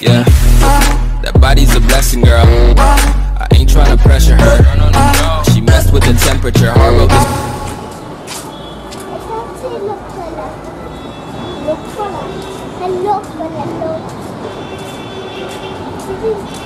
Yeah, that body's a blessing, girl. I ain't tryna pressure her. She messed with the temperature. Hello, hello.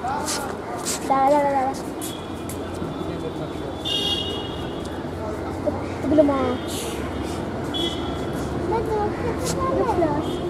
Dale, dale, dale. Look at the march. Look.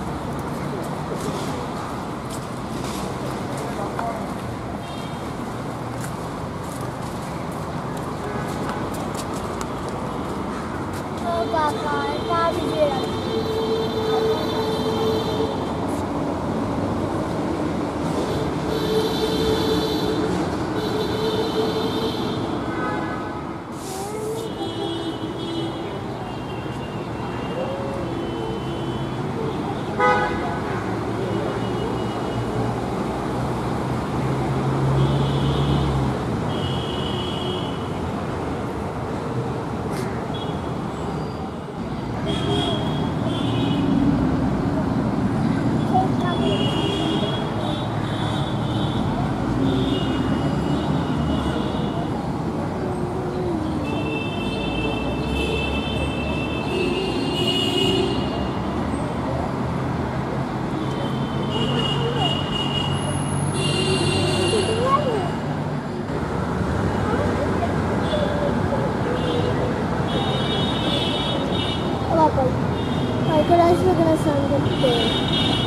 はい、クライスグラスさんでっ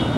て。